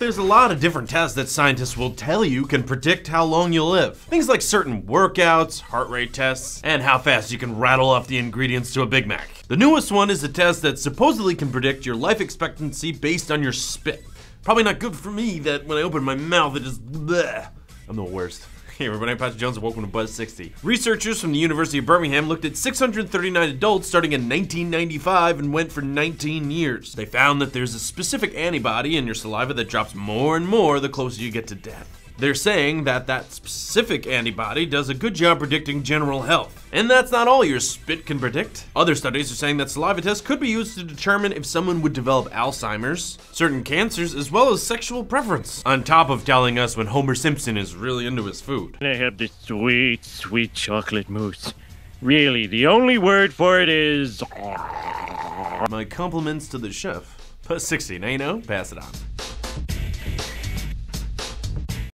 There's a lot of different tests that scientists will tell you can predict how long you'll live. Things like certain workouts, heart rate tests, and how fast you can rattle off the ingredients to a Big Mac. The newest one is a test that supposedly can predict your life expectancy based on your spit. Probably not good for me that when I open my mouth it just bleh. I'm the worst. Hey everybody, I'm Patrick Jones and welcome to Buzz 60. Researchers from the University of Birmingham looked at 639 adults starting in 1995 and went for 19 years. They found that there's a specific antibody in your saliva that drops more and more the closer you get to death. They're saying that that specific antibody does a good job predicting general health. And that's not all your spit can predict. Other studies are saying that saliva tests could be used to determine if someone would develop Alzheimer's, certain cancers, as well as sexual preference, on top of telling us when Homer Simpson is really into his food. I have this sweet, sweet chocolate mousse. Really, the only word for it is. My compliments to the chef. Put 60, now eh, you know, pass it on.